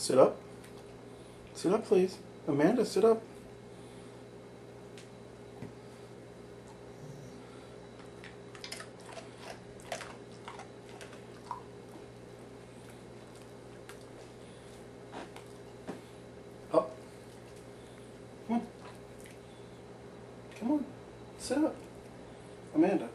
Sit up. Sit up, please. Amanda, sit up. Up. Come on. Sit up. Amanda.